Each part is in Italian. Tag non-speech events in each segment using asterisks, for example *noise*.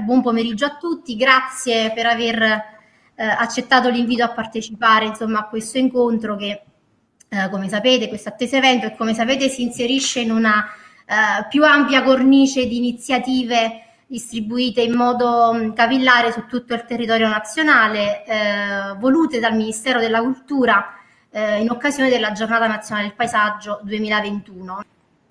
buon pomeriggio a tutti, grazie per aver eh, accettato l'invito a partecipare insomma, a questo incontro che eh, come sapete questo atteso evento e come sapete si inserisce in una eh, più ampia cornice di iniziative distribuite in modo mh, capillare su tutto il territorio nazionale, eh, volute dal Ministero della Cultura eh, in occasione della Giornata Nazionale del Paesaggio 2021.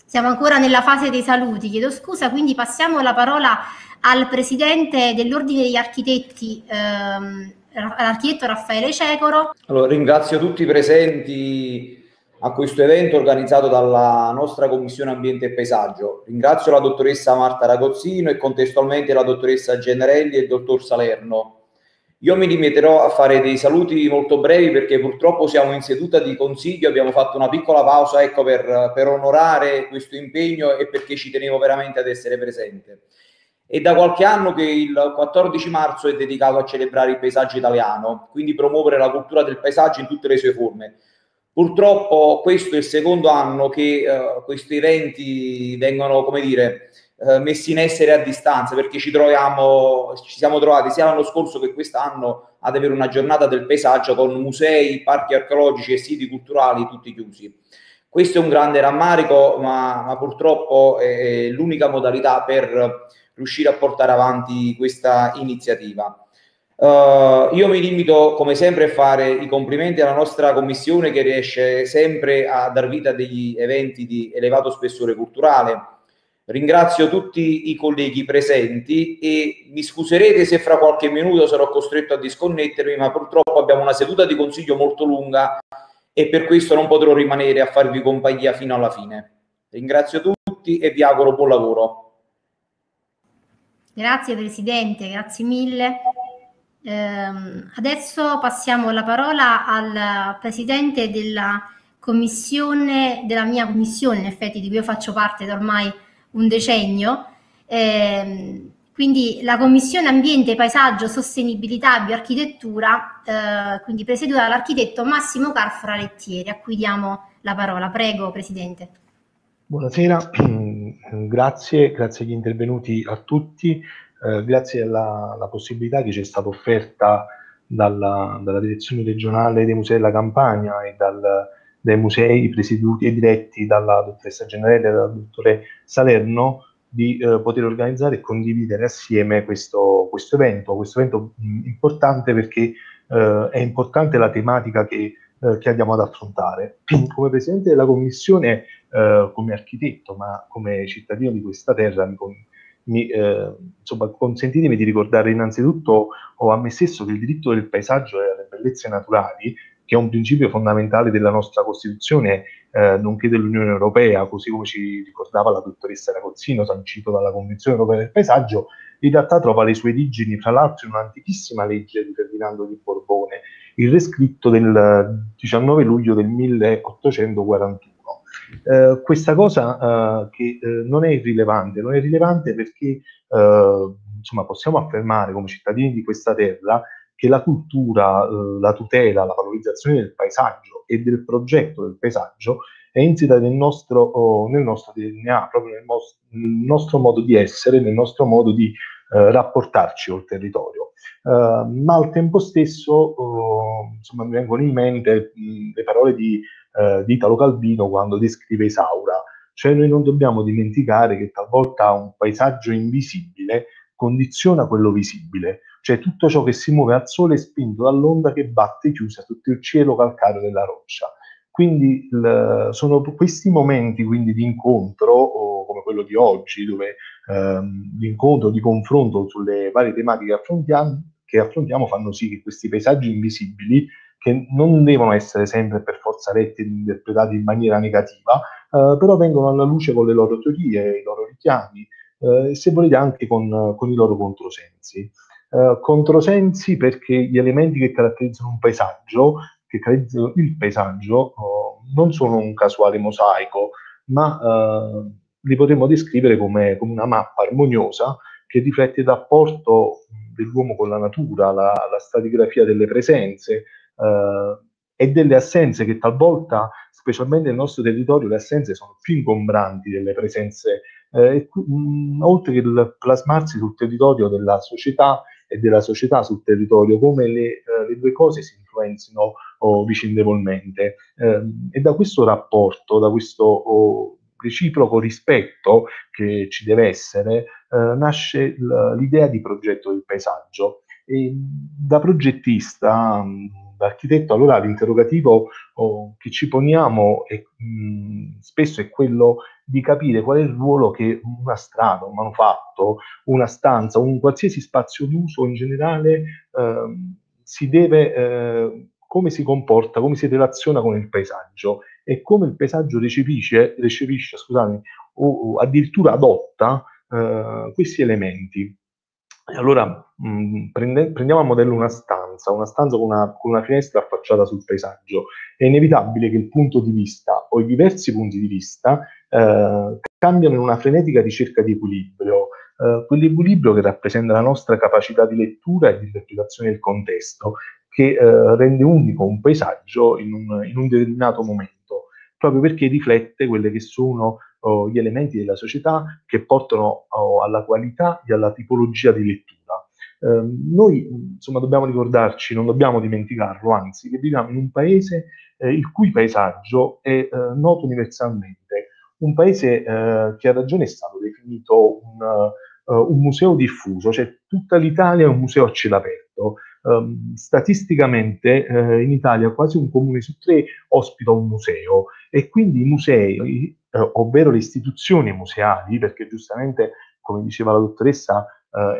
Siamo ancora nella fase dei saluti, chiedo scusa, quindi passiamo la parola al Presidente dell'Ordine degli Architetti, ehm, l'architetto Raffaele Cecoro. Allora, ringrazio tutti i presenti a questo evento organizzato dalla nostra Commissione Ambiente e Paesaggio. Ringrazio la dottoressa Marta Ragozzino e contestualmente la dottoressa Generelli e il dottor Salerno. Io mi limiterò a fare dei saluti molto brevi perché purtroppo siamo in seduta di consiglio, abbiamo fatto una piccola pausa ecco, per, per onorare questo impegno e perché ci tenevo veramente ad essere presente. È da qualche anno che il 14 marzo è dedicato a celebrare il paesaggio italiano, quindi promuovere la cultura del paesaggio in tutte le sue forme. Purtroppo questo è il secondo anno che uh, questi eventi vengono, come dire, uh, messi in essere a distanza perché ci troviamo, ci siamo trovati sia l'anno scorso che quest'anno ad avere una giornata del paesaggio con musei, parchi archeologici e siti culturali tutti chiusi. Questo è un grande rammarico, ma, ma purtroppo è l'unica modalità per riuscire a portare avanti questa iniziativa. Uh, io mi limito come sempre a fare i complimenti alla nostra commissione che riesce sempre a dar vita a degli eventi di elevato spessore culturale. Ringrazio tutti i colleghi presenti e mi scuserete se fra qualche minuto sarò costretto a disconnettermi, ma purtroppo abbiamo una seduta di consiglio molto lunga e per questo non potrò rimanere a farvi compagnia fino alla fine. Ringrazio tutti e vi auguro buon lavoro. Grazie Presidente, grazie mille. Eh, adesso passiamo la parola al Presidente della Commissione, della mia Commissione, in effetti di cui io faccio parte ormai un decennio, eh, quindi la Commissione Ambiente, Paesaggio, Sostenibilità, Bioarchitettura, eh, quindi presieduta dall'architetto Massimo Carfora Lettieri, a cui diamo la parola. Prego Presidente. Buonasera, *clears throat* grazie, grazie agli intervenuti a tutti, eh, grazie alla, alla, possibilità che ci è stata offerta dalla, dalla, direzione regionale dei musei della Campania e dal, dai musei presieduti e diretti dalla dottoressa Generale e dal dottore Salerno di eh, poter organizzare e condividere assieme questo, questo evento, questo evento mh, importante perché eh, è importante la tematica che eh, che andiamo ad affrontare. *clears throat* Come Presidente della Commissione, eh, come architetto, ma come cittadino di questa terra, mi, mi, eh, insomma, consentitemi di ricordare innanzitutto a me stesso che il diritto del paesaggio e alle bellezze naturali, che è un principio fondamentale della nostra Costituzione, eh, nonché dell'Unione Europea, così come ci ricordava la dottoressa Ragozzino, sancito dalla Convenzione Europea del Paesaggio, in realtà trova le sue origini, fra l'altro, in un'antichissima legge di Ferdinando di Borbone, il rescritto del 19 luglio del 1841. Eh, questa cosa eh, che eh, non è irrilevante, non è rilevante perché eh, insomma, possiamo affermare come cittadini di questa terra che la cultura, eh, la tutela, la valorizzazione del paesaggio e del progetto del paesaggio è insita nel nostro, oh, nel nostro DNA, proprio nel, mos- nel, nostro modo di essere, nel nostro modo di eh, rapportarci col territorio. Uh, ma al tempo stesso uh, insomma, mi vengono in mente mh, le parole di, uh, di, Italo Calvino quando descrive Isaura, cioè noi non dobbiamo dimenticare che talvolta un paesaggio invisibile condiziona quello visibile, cioè tutto ciò che si muove al sole è spinto dall'onda che batte chiusa sotto il cielo calcareo della roccia. Quindi l, sono questi momenti quindi, di incontro, come quello di oggi, dove ehm, di incontro, di confronto sulle varie tematiche affrontiamo, che affrontiamo fanno sì che questi paesaggi invisibili, che non devono essere sempre per forza letti ed interpretati in maniera negativa, eh, però vengono alla luce con le loro teorie, i loro richiami, eh, e se volete anche con, con i loro controsensi. Eh, controsensi perché gli elementi che caratterizzano un paesaggio, che caratterizzano il paesaggio, oh, non sono un casuale mosaico, ma eh, li potremmo descrivere come, come una mappa armoniosa che riflette il rapporto dell'uomo con la natura, la, la stratigrafia delle presenze eh, e delle assenze che talvolta, specialmente nel nostro territorio, le assenze sono più ingombranti delle presenze. Eh, mh, oltre che il plasmarsi sul territorio della società e della società sul territorio, come le, eh, le due cose si influenzino oh, vicendevolmente. Eh, e da questo rapporto, da questo oh, reciproco rispetto che ci deve essere, eh, nasce l'idea di progetto del paesaggio. E da progettista, da architetto, allora l'interrogativo oh, che ci poniamo è, mh, spesso è quello di capire qual è il ruolo che una strada, un manufatto, una stanza, un qualsiasi spazio d'uso in generale eh, si deve, eh, come si comporta, come si relaziona con il paesaggio e come il paesaggio recepisce, recepisce scusate, o, o addirittura adotta eh, questi elementi. Allora mh, mm, prende, prendiamo a modello una stanza, una stanza con una, con una, finestra affacciata sul paesaggio. È inevitabile che il punto di vista o i diversi punti di vista eh, cambiano in una frenetica ricerca di equilibrio, eh, quell'equilibrio che rappresenta la nostra capacità di lettura e di interpretazione del contesto, che eh, rende unico un paesaggio in un, in un determinato momento, proprio perché riflette quelle che sono oh, gli elementi della società che portano oh, alla qualità e alla tipologia di lettura. Eh, noi insomma dobbiamo ricordarci, non dobbiamo dimenticarlo, anzi, che viviamo in un paese eh, il cui paesaggio è eh, noto universalmente, un paese eh, che a ragione è stato definito un, uh, un museo diffuso, cioè tutta l'Italia è un museo a cielo aperto. Um, statisticamente uh, in Italia quasi un comune su tre ospita un museo e quindi i musei eh, ovvero le istituzioni museali, perché giustamente, come diceva la dottoressa, eh,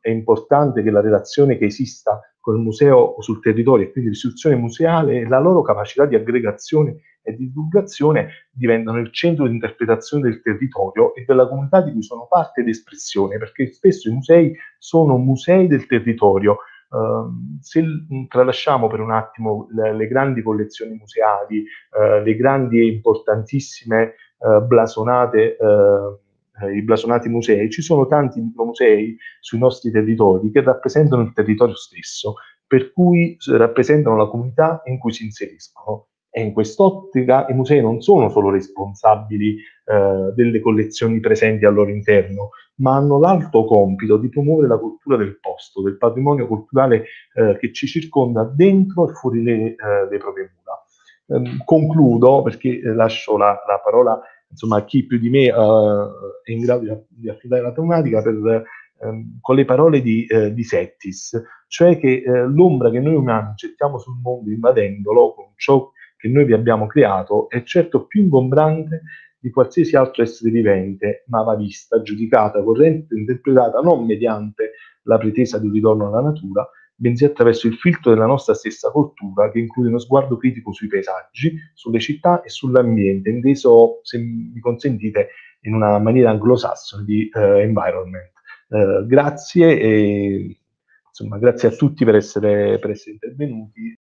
è, è, importante che la relazione che esista con il museo sul territorio e quindi l'istituzione museale e la loro capacità di aggregazione e di divulgazione diventano il centro di interpretazione del territorio e della comunità di cui sono parte ed espressione, perché spesso i musei sono musei del territorio, Uh, se tralasciamo per un attimo le, le grandi collezioni museali, uh, le grandi e importantissime uh, blasonate, i blasonati musei, ci sono tanti micromusei sui nostri territori che rappresentano il territorio stesso, per cui rappresentano la comunità in cui si inseriscono. E in quest'ottica i musei non sono solo responsabili eh, delle collezioni presenti al loro interno, ma hanno l'alto compito di promuovere la cultura del posto, del patrimonio culturale eh, che ci circonda dentro e fuori le, eh, le proprie mura. Ehm, concludo perché eh, lascio la, la, parola insomma, a chi più di me eh, è in grado di, di affrontare la tematica per, ehm, con le parole di, eh, di Settis, cioè che l'ombra che noi umani gettiamo sul mondo invadendolo con ciò che noi vi abbiamo creato è certo più ingombrante di qualsiasi altro essere vivente, ma va vista, giudicata, corrente, interpretata non mediante la pretesa di un ritorno alla natura, bensì attraverso il filtro della nostra stessa cultura, che include uno sguardo critico sui paesaggi, sulle città e sull'ambiente, inteso, se mi consentite, in una maniera anglosassone di uh, environment. Uh, grazie e insomma, grazie a tutti per essere, per essere intervenuti.